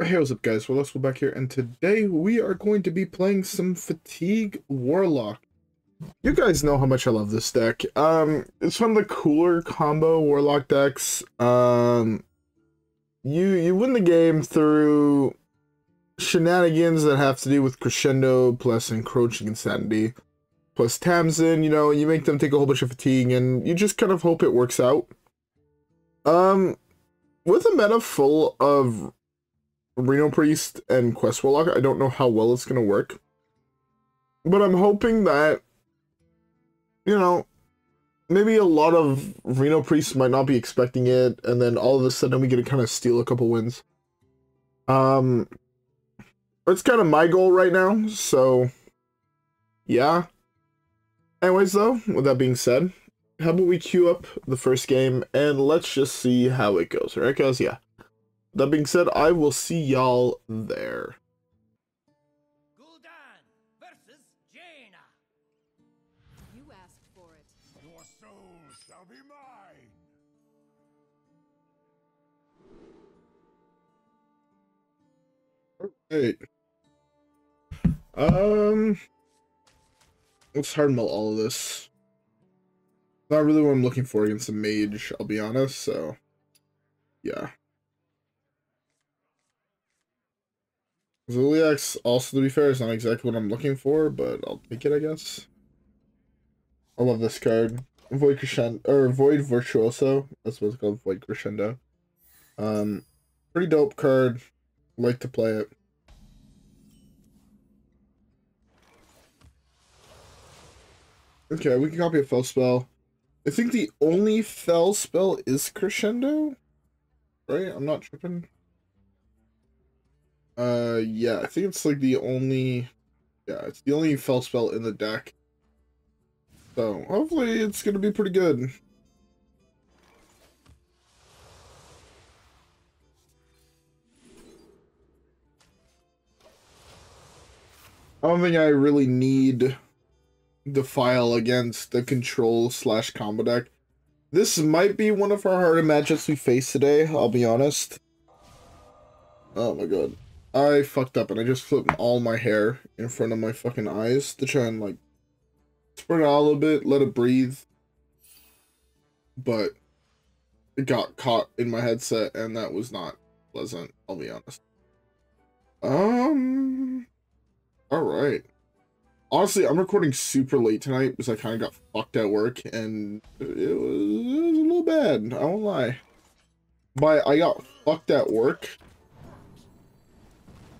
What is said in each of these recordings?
Hey, what's up guys? Well, let's go back here, and today we are going to be playing some Fatigue Warlock. You guys know how much I love this deck. Um, it's one of the cooler combo Warlock decks. Um, you you win the game through shenanigans that have to do with Crescendo plus Encroaching Insanity plus Tamsin. You know, you make them take a whole bunch of fatigue, and you just kind of hope it works out. Um, with a meta full of Reno Priest and Quest Warlock, I don't know how well it's going to work. But I'm hoping that, you know, maybe a lot of Reno Priests might not be expecting it, and then all of a sudden we get to kind of steal a couple wins. Um, it's kind of my goal right now, so yeah. Anyways, though, with that being said, how about we queue up the first game and let's just see how it goes, alright guys? Yeah. That being said, I will see y'all there. Gul'dan versus Jaina. You asked for it. Your soul shall be mine. Alright. Um, let's hard mill all of this. Not really what I'm looking for against a mage, I'll be honest, so yeah. Zilliax, also to be fair, is not exactly what I'm looking for, but I'll take it, I guess. I love this card. Void Crescendo, or Void Virtuoso, that's what it's called, Void Crescendo. Um, pretty dope card, like to play it. Okay, we can copy a fel spell. I think the only fel spell is Crescendo, right? I'm not tripping. Uh, yeah, I think it's like the only, yeah, it's the only fel spell in the deck. So hopefully it's gonna be pretty good. I don't think I really need the file against the control slash combo deck. This might be one of our harder matchups we face today, I'll be honest. Oh my god. I fucked up and I just flipped all my hair in front of my fucking eyes to try and like spread it out a little bit, let it breathe. But it got caught in my headset and that was not pleasant, I'll be honest. Um Alright honestly, I'm recording super late tonight because I kind of got fucked at work, and it was, it was a little bad. I won't lie. But I got fucked at work.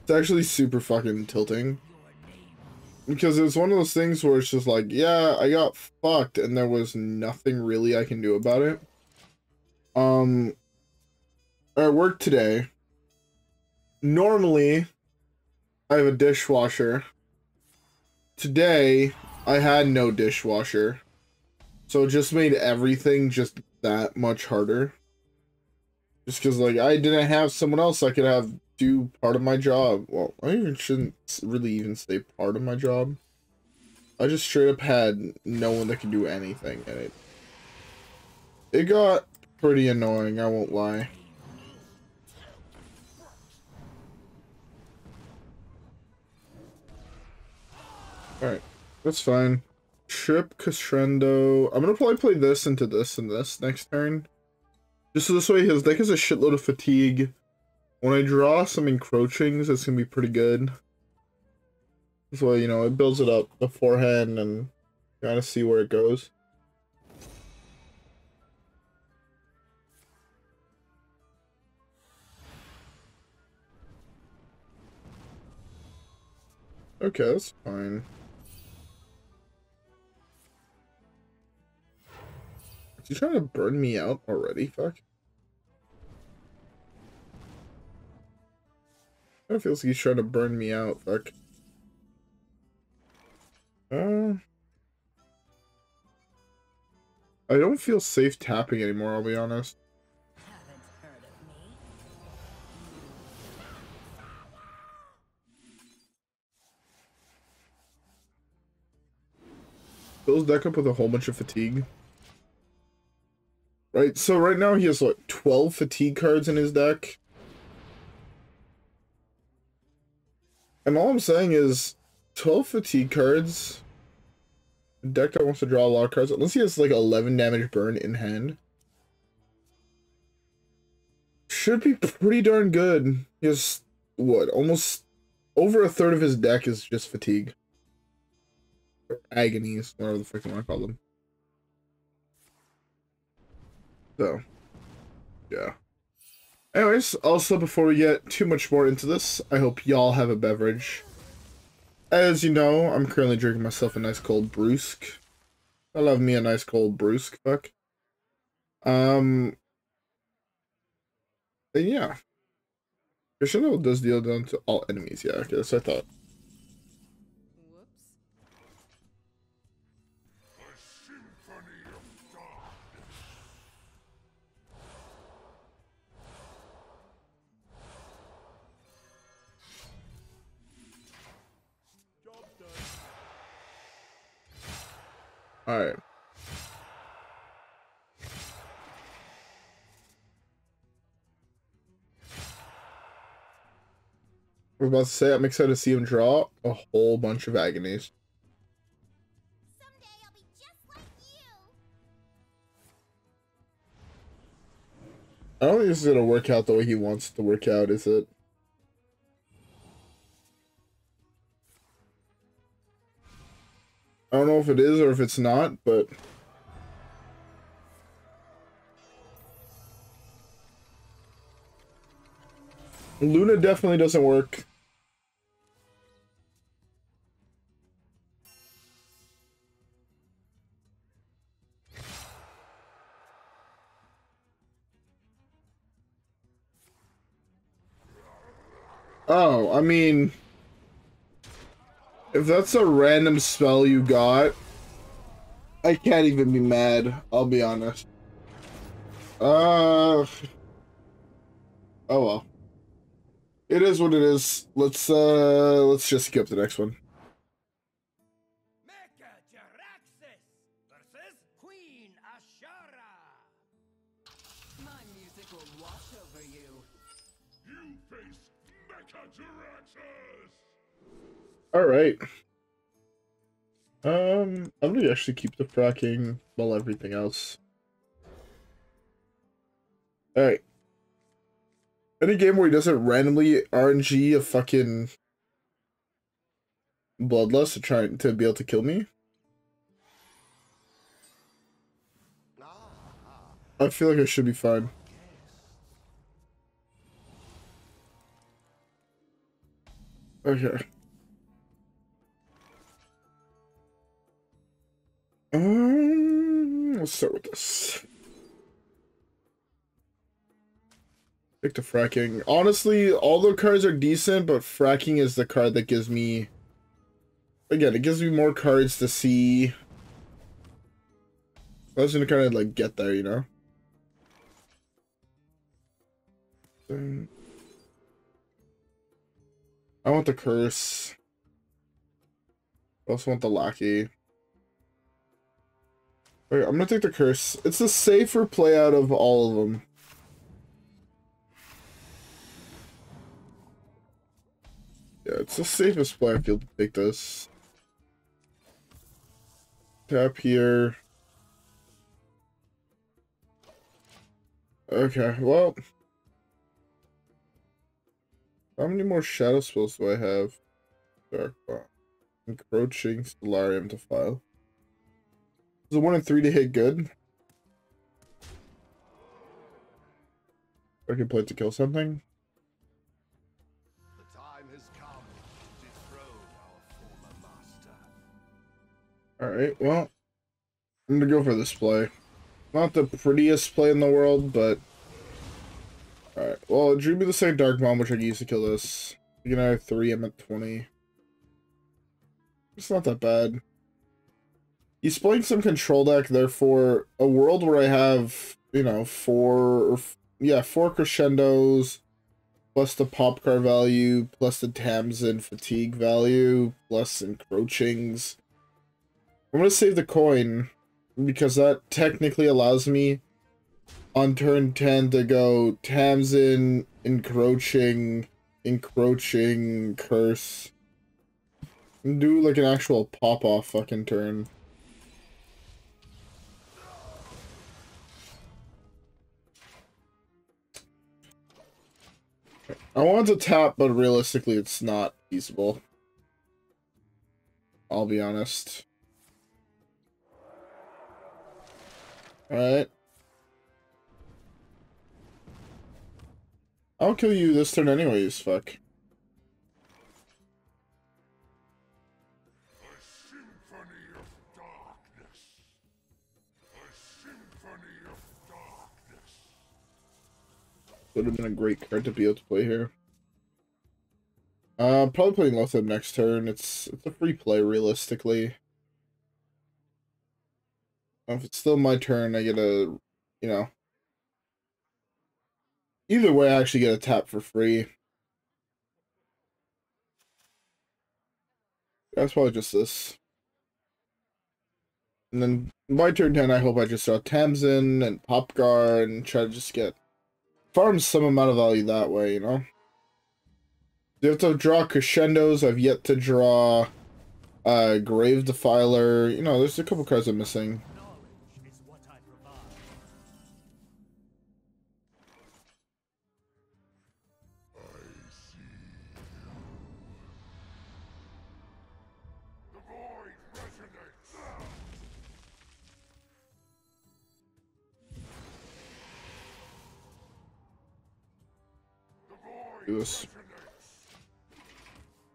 It's actually super fucking tilting. Because it's one of those things where it's just like, yeah, I got fucked, and there was nothing really I can do about it. Um, at work today, normally, I have a dishwasher today I had no dishwasher. So it just made everything just that much harder. Just because, like, I didn't have someone else I could have do part of my job. Well, I even shouldn't really even say part of my job. I just straight up had no one that could do anything, and it... It got pretty annoying, I won't lie. Alright, that's fine. Trip Crescendo. I'm gonna probably play this into this and this next turn. Just so this way his deck has a shitload of fatigue. When I draw some encroachings, it's gonna be pretty good. Way, you know, it builds it up beforehand and kind of see where it goes. Okay, that's fine. Is he trying to burn me out already? Fuck. Of feels like he's trying to burn me out. Fuck. Uh, I don't feel safe tapping anymore, I'll be honest. Fills deck up with a whole bunch of fatigue. Right, so right now he has like 12 fatigue cards in his deck. And all I'm saying is 12 fatigue cards. That wants to draw a lot of cards, unless he has like 11 damage burn in hand. Should be pretty darn good. He has what? Almost over a third of his deck is just fatigue. Agonies, whatever the frick you want to call them. So, yeah. Anyways, also before we get too much more into this, I hope y'all have a beverage. As you know, I'm currently drinking myself a nice cold brewsk. I love me a nice cold brewsk, fuck. Um, and yeah. Crescendo does deal down to all enemies, yeah, okay, that's what I thought. Alright. I was about to say, I'm excited to see him draw a whole bunch of agonies. I'll be just like. I don't think this is gonna work out the way he wants it to work out, is it? I don't know if it is or if it's not, but Luna definitely doesn't work. Oh, I mean, if that's a random spell you got, I can't even be mad. I'll be honest. Uh, oh well. It is what it is. Let's uh, let's just skip the next one. All right. Um, I'm gonna actually keep the fracking while everything else. All right. Any game where he doesn't randomly RNG a fucking bloodlust to try to be able to kill me. I feel like I should be fine. Okay. Um, let's start with this. Pick the fracking. Honestly, all the cards are decent, but fracking is the card that gives me... Again, it gives me more cards to see. I was gonna kind of like get there, you know? I want the curse. I also want the lackey. I'm gonna take the curse. It's the safer play out of all of them. Yeah, it's the safest play I feel to take this. Tap here. Okay, well. How many more shadow spells do I have? Dark Bomb. Encroaching Soularium to file. Is a one in three to hit good? I can play to kill something. The time has come to dethrone our former master. Alright, well. I'm gonna go for this play. Not the prettiest play in the world, but... Alright, well, it drew me the same Darkbomb, which I can use to kill this. You can have 3, I'm at 20. It's not that bad. He's playing some control deck, therefore, a world where I have, you know, four, or yeah, four crescendos, plus the Pop'gar value, plus the Tamsin fatigue value, plus encroachings. I'm gonna save the coin, because that technically allows me, on turn 10, to go Tamsin, encroaching, encroaching, curse, Do like an actual pop off fucking turn. I want to tap, but realistically, it's not feasible. I'll be honest. Alright. I'll kill you this turn anyways, fuck. Would have been a great card to be able to play here. Uh, probably playing Loatheb next turn. It's it's a free play realistically. If it's still my turn, I get a, you know. Either way, I actually get a tap for free. That's probably just this. And then my turn 10, I hope I just draw Tamsin and Pop'gar and try to just get farm some amount of value that way, you know? You have to draw crescendos. I've yet to draw uh Grave Defiler. You know, there's a couple cards I'm missing. This.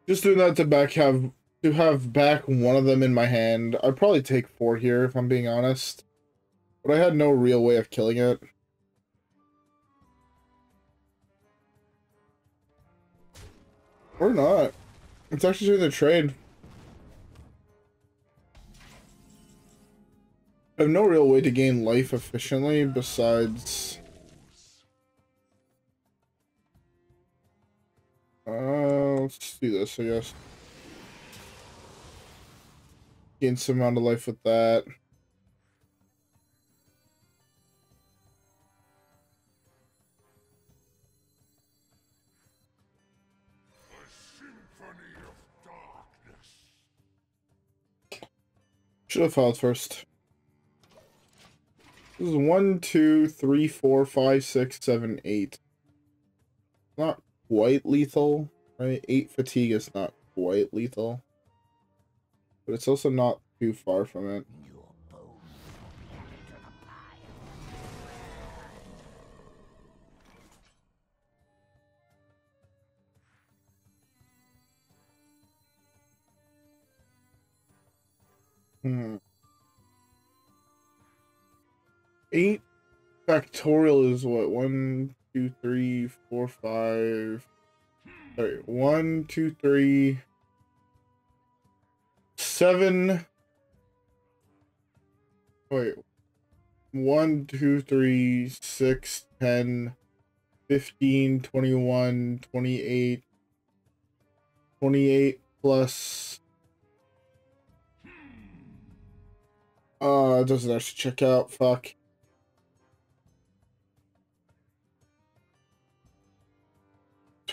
Just doing that to back have to have back one of them in my hand. I'd probably take four here if I'm being honest. But I had no real way of killing it. Or not. It's actually doing the trade. I have no real way to gain life efficiently besides Uh, let's do this, I guess. Gain some amount of life with that. Should have filed first. This is one, two, three, four, five, six, seven, eight. Not quite lethal, right? Eight fatigue is not quite lethal. But it's also not too far from it. Hmm. Eight factorial is what? One, two, three, four, five. Sorry, one, two, three, seven. Wait. One, two, three, six, ten, fifteen, twenty-one, twenty-eight, twenty-eight plus. Uh, it doesn't actually check out. Fuck.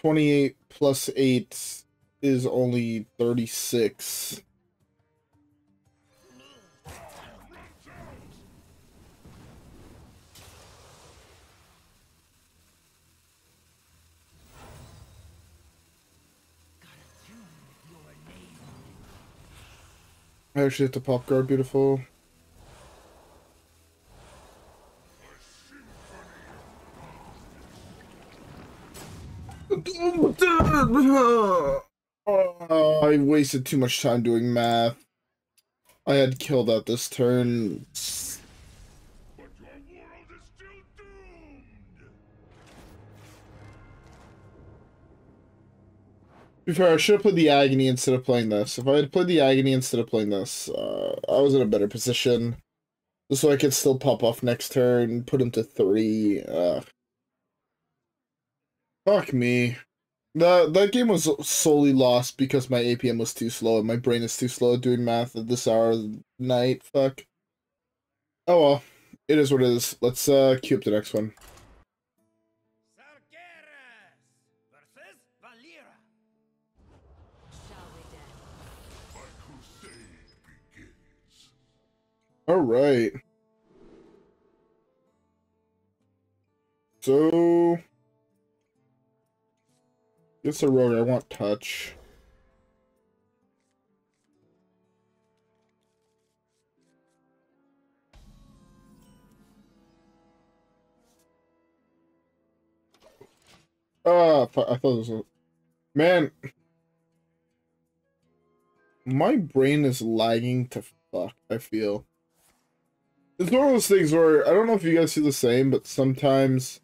Twenty-eight plus eight is only thirty-six. I actually hit the Pop'gar beautiful. Oh, I wasted too much time doing math. I had killed out this turn. But your world is still doomed. To be fair, I should have played the agony instead of playing this. If I had played the agony instead of playing this, uh, I was in a better position. So I could still pop off next turn, put him to three. Uh, Fuck me. That that game was solely lost because my APM was too slow and my brain is too slow doing math at this hour of the night. Fuck. Oh well. It is what it is. Let's uh queue up the next one. All right. So it's a rogue. I want touch. Ah, I thought it was a man. My brain is lagging to fuck. I feel it's one of those things where I don't know if you guys feel the same, but sometimes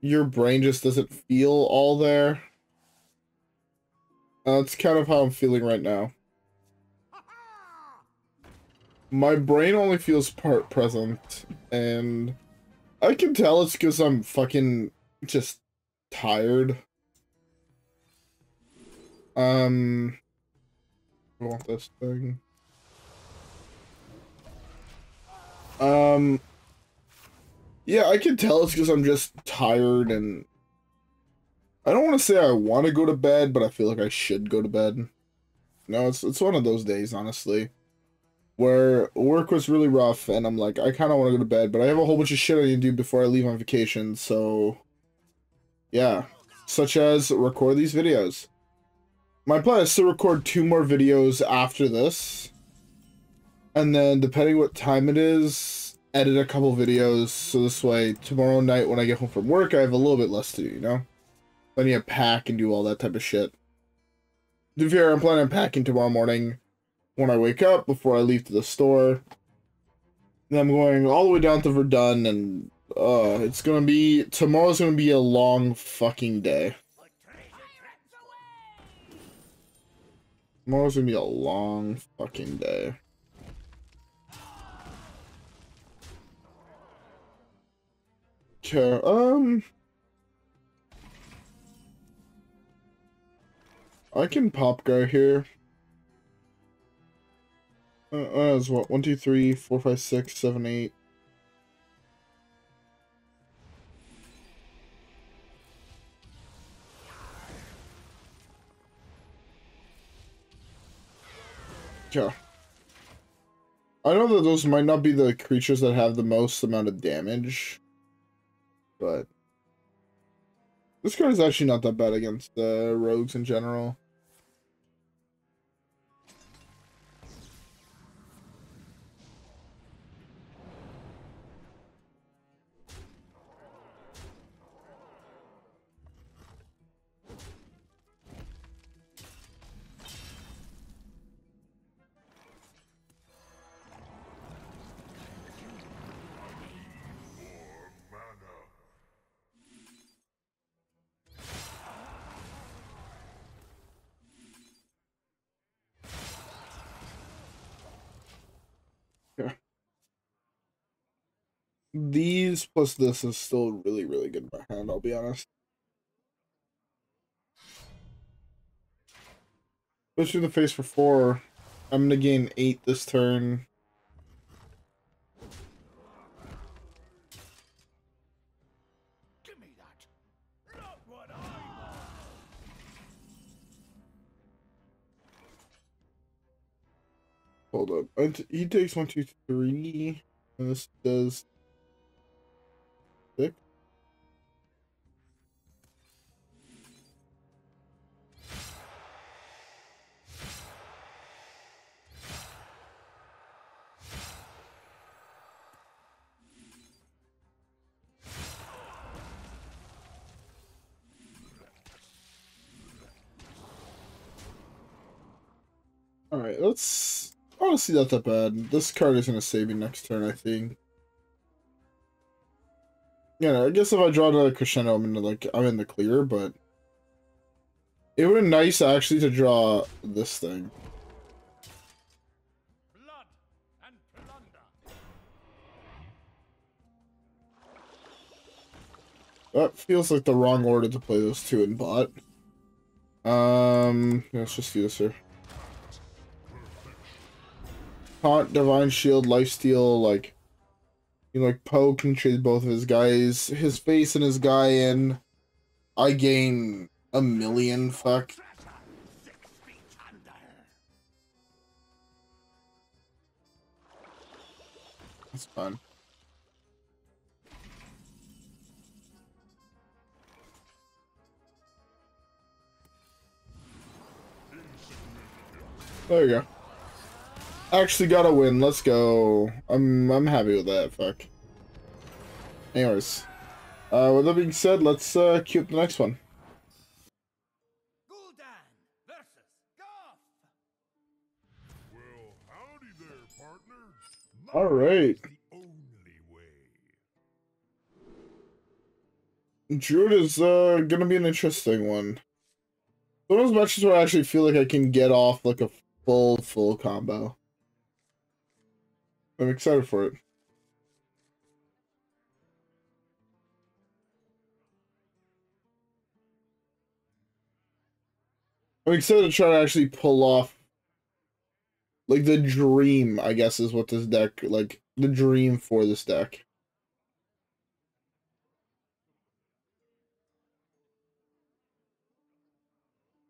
your brain just doesn't feel all there. Uh, that's kind of how I'm feeling right now. My brain only feels part present, and I can tell it's because I'm fucking just tired. Um, I want this thing. Um, yeah, I can tell it's because I'm just tired and I don't want to say I want to go to bed, but I feel like I should go to bed. No, it's it's one of those days, honestly, where work was really rough, and I'm like, I kind of want to go to bed, but I have a whole bunch of shit I need to do before I leave on vacation, so yeah, such as record these videos. My plan is to record two more videos after this, and then depending what time it is, edit a couple videos, so this way tomorrow night when I get home from work, I have a little bit less to do, you know? I need to pack and do all that type of shit. To be fair, I'm planning on packing tomorrow morning when I wake up before I leave to the store. Then I'm going all the way down to Verdun and uh it's gonna be tomorrow's gonna be a long fucking day. Tomorrow's gonna be a long fucking day. Okay, um I can Pop'gar here. Uh, uh, what? One, two, three, four, five, six, seven, eight. Yeah. I know that those might not be the creatures that have the most amount of damage, but this card is actually not that bad against the rogues in general. These plus this is still really, really good in my hand, I'll be honest. Push in the face for four. I'm gonna gain eight this turn. Give me that. Not what I want. Hold up. He takes one, two, three. And this does Alright, let's honestly not that bad. This card is gonna save me next turn, I think. Yeah, I guess if I draw another crescendo, I'm in the like I'm in the clear, but it would be nice actually to draw this thing. Blood and plunder. That feels like the wrong order to play those two in bot. Um, let's just do this here. Taunt, Divine Shield, Lifesteal, like, you know, like Poe can trade both of his guys, his face and his guy in. I gain a million, fuck. That's fun. There you go. Actually got a win. Let's go. I'm I'm happy with that. Fuck. Anyways, uh, with that being said, let's uh, cue up the next one. Gul'dan versus Guff. Well, howdy there, partner. All right. The only way. Druid is uh gonna be an interesting one. One of those matches where I actually feel like I can get off like a full full combo. I'm excited for it. I'm excited to try to actually pull off like the dream, I guess is what this deck like the dream for this deck.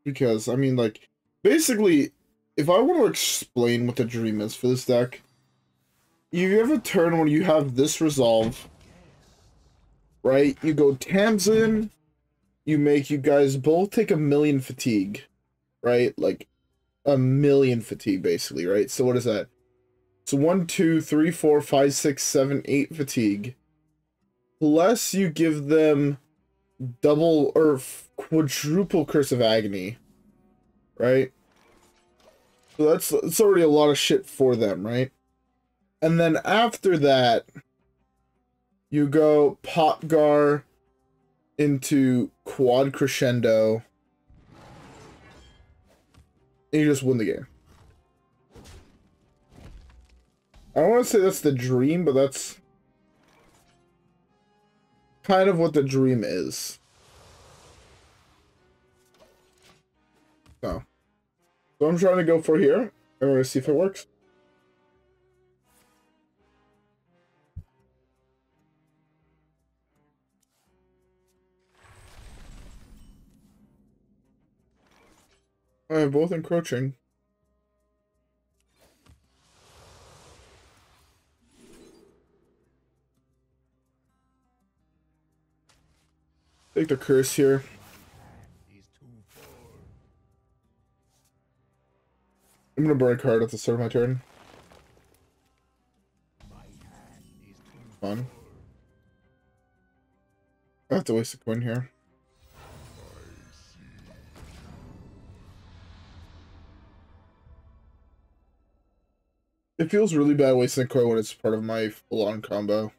because I mean, like, basically, if I want to explain what the dream is for this deck, you have a turn when you have this resolve, right? You go Tamsin, you make you guys both take a million fatigue, right? Like a million fatigue, basically, right? So what is that? So one, two, three, four, five, six, seven, eight fatigue. Plus, you give them double or quadruple curse of agony right so that's it's already a lot of shit for them right and then after that you go Pop'gar into quad crescendo and you just win the game i don't want to say that's the dream but that's kind of what the dream is. So, so I'm trying to go for here, and we're gonna see if it works. I have both encroaching. Take the curse here. I'm gonna burn a card at the start of my turn. Fun. I have to waste a coin here. It feels really bad wasting coin when it's part of my full-on combo.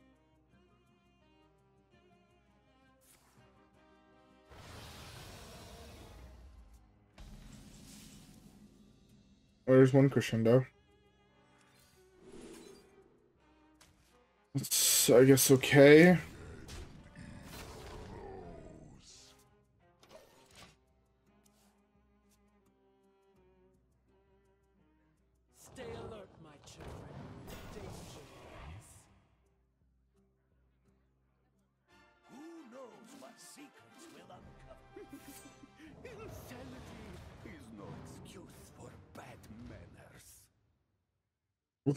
Oh, there's one crescendo. It's, I guess, okay.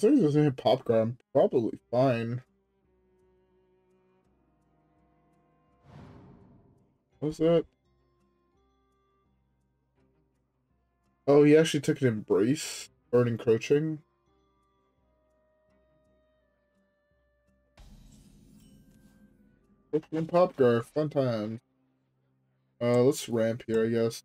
Well, things doesn't hit Pop'gar. I'm probably fine. What's that? Oh, he actually took an embrace or an encroaching. Open Pop'gar, fun times. Uh, let's ramp here, I guess.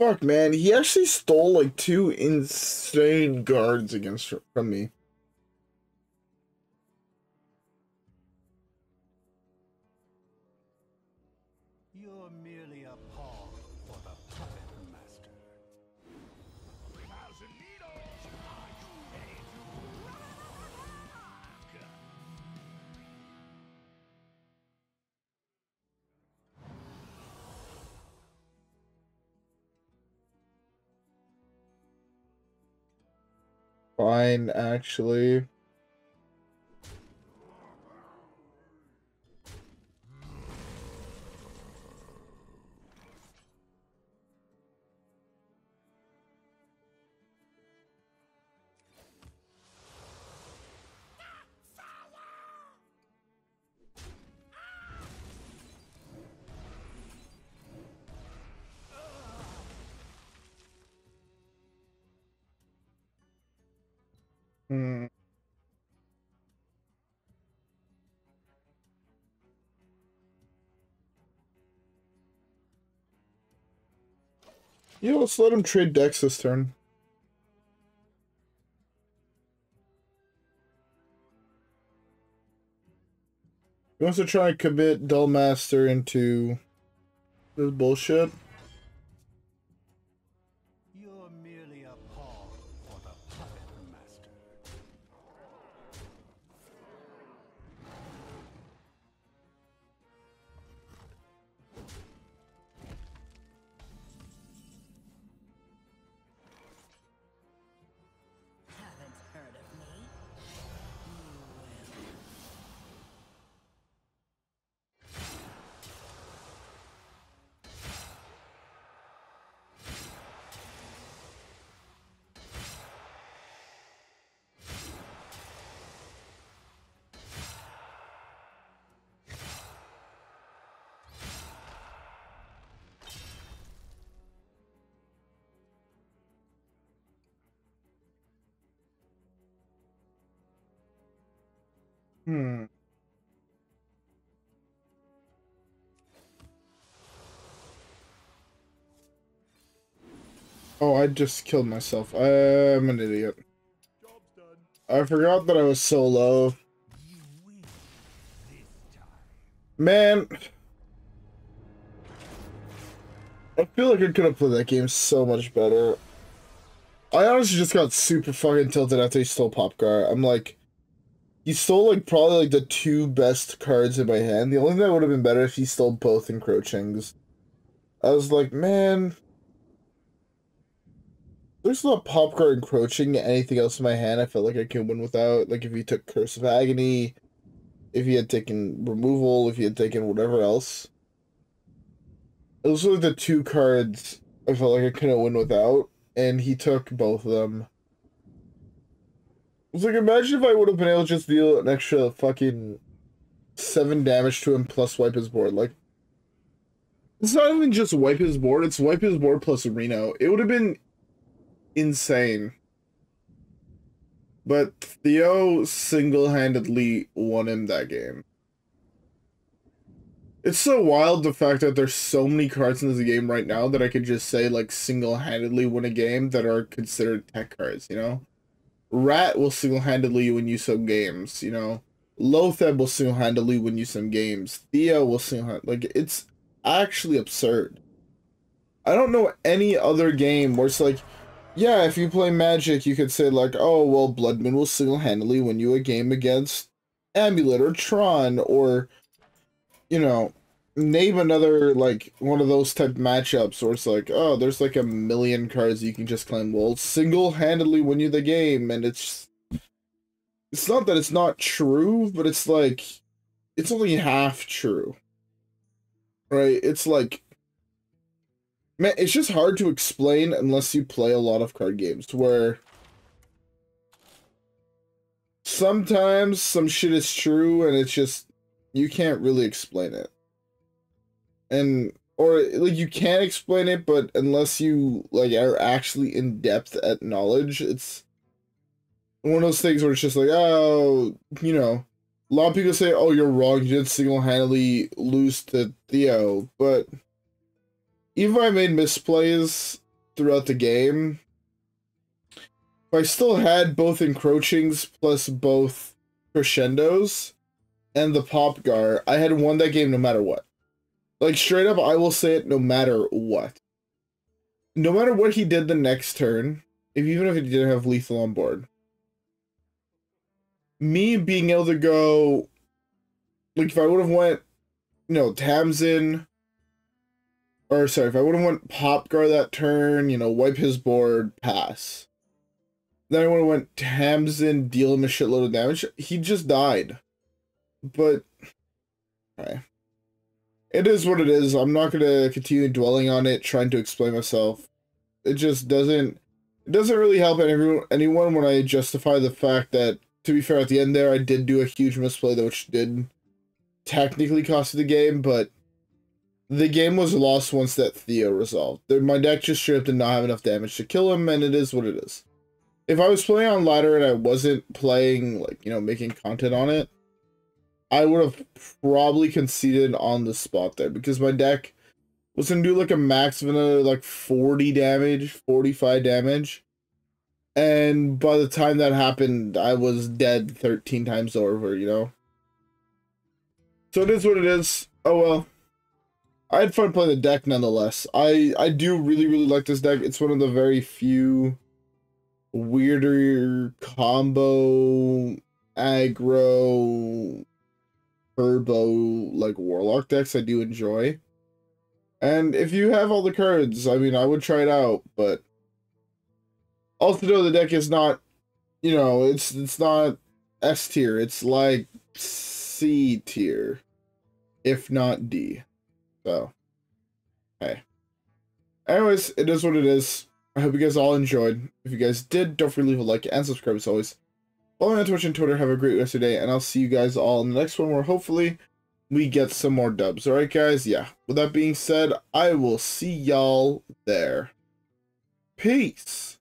Fuck, man. He actually stole like two insane guards against from me. Fine, actually. Yeah, let's let him trade decks this turn. He wants to try and commit Dull Master into this bullshit. Hmm. Oh, I just killed myself. I'm an idiot. I forgot that I was so low. Man. I feel like I could have played that game so much better. I honestly just got super fucking tilted after he stole Pop'gar. I'm like, he stole like probably like the two best cards in my hand. The only thing that would have been better if he stole both encroachings. I was like, man, there's not Pop'gar encroaching anything else in my hand. I felt like I could win without. Like if he took Curse of Agony, if he had taken removal, if he had taken whatever else. Those were the two cards I felt like I couldn't win without, and he took both of them. I was like, imagine if I would have been able to just deal an extra fucking seven damage to him plus wipe his board. Like, it's not even just wipe his board, it's wipe his board plus Reno. It would have been insane. But Theo single handedly won him that game. It's so wild the fact that there's so many cards in this game right now that I could just say like single handedly win a game that are considered tech cards, you know? Rat will single handedly win you some games, you know? Loatheb will single handedly win you some games. Theo will single like it's actually absurd. I don't know any other game where it's like, yeah, if you play Magic, you could say like, oh well, Blood Moon will single handedly win you a game against Amulet or Tron or you know, name another like one of those type matchups where it's like, oh, there's like a million cards you can just claim will single handedly win you the game, and it's it's not that it's not true, but it's like it's only half true. Right? It's like man, it's just hard to explain unless you play a lot of card games where sometimes some shit is true and it's just you can't really explain it. And or like you can explain it, but unless you like are actually in depth at knowledge, it's one of those things where it's just like, oh, you know, a lot of people say, oh, you're wrong, you did single handedly lose to Theo, but even if I made misplays throughout the game, if I still had both encroachings plus both crescendos and the Pop'gar, I had won that game no matter what. Like straight up, I will say it no matter what. No matter what he did the next turn, if even if he didn't have lethal on board, me being able to go, like if I would have went, you know, Tamsin, or sorry, if I would have went Pop'gar that turn, you know, wipe his board, pass. Then I would have went Tamsin, deal him a shitload of damage. He just died. But okay. It is what it is. I'm not gonna continue dwelling on it, trying to explain myself. It just doesn't it doesn't really help anyone anyone when I justify the fact that to be fair at the end there I did do a huge misplay that which did technically cost the game, but the game was lost once that Theo resolved. My deck just straight up did not have enough damage to kill him, and it is what it is. If I was playing on ladder and I wasn't playing, like, you know, making content on it, I would have probably conceded on the spot there because my deck was to do like a max of another like 40 damage, 45 damage. And by the time that happened, I was dead 13 times over, you know? So it is what it is. Oh well. I had fun playing the deck nonetheless. I I do really really like this deck. It's one of the very few weirder combo aggro turbo like warlock decks I do enjoy. And if you have all the cards, I mean I would try it out, but also know the deck is not you know, it's it's not S tier, it's like C tier, if not D. So, hey. Anyways, it is what it is. I hope you guys all enjoyed. If you guys did, don't forget to leave a like and subscribe as always. Follow me on Twitch and Twitter. Have a great rest of your day, and I'll see you guys all in the next one where hopefully we get some more dubs. Alright, guys? Yeah. With that being said, I will see y'all there. Peace.